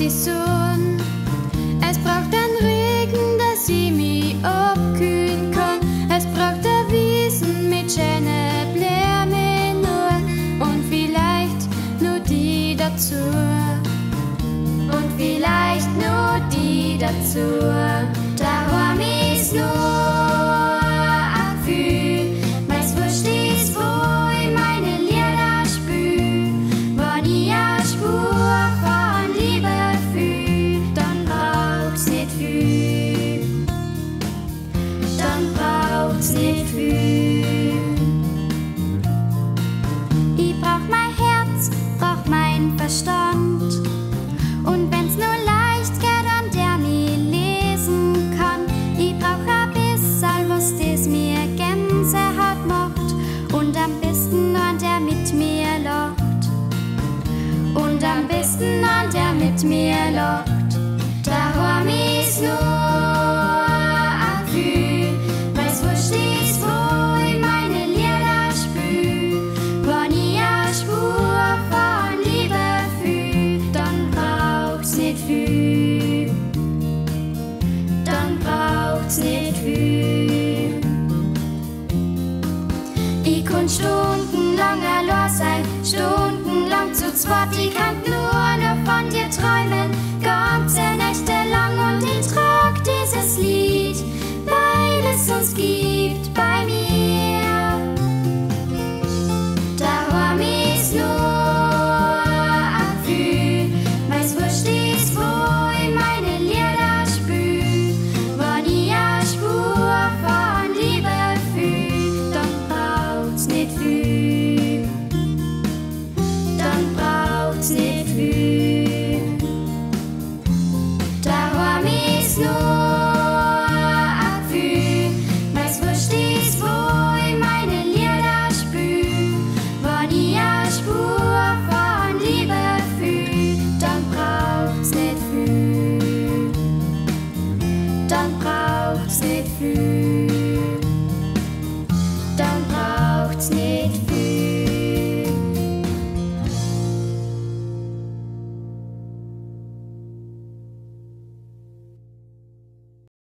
die Sonne. Es braucht ein Regen, dass ich mich abkühlen kann. Es braucht ein Wiesen mit schönen Blumen und vielleicht nur die dazu. Und vielleicht nur die dazu. Daheim ist nur Und am besten an der mit mir lacht. Daheim ist nur ein Gefühl, weil's wurscht ist, wo ich meine Lieder. Wenn ich eine Spur von Liebe fühl, dann braucht's nicht viel. Dann braucht's nicht viel. Ich kann stundenlang allein sein, stundenlang nicht viel, dann braucht's nicht viel. Da war ist nur ein Gefühl, meist wurscht ist, wo ich meine Lieder spül. Wenn ich eine Spur von Liebe fühl, dann braucht's nicht viel, dann braucht's nicht viel.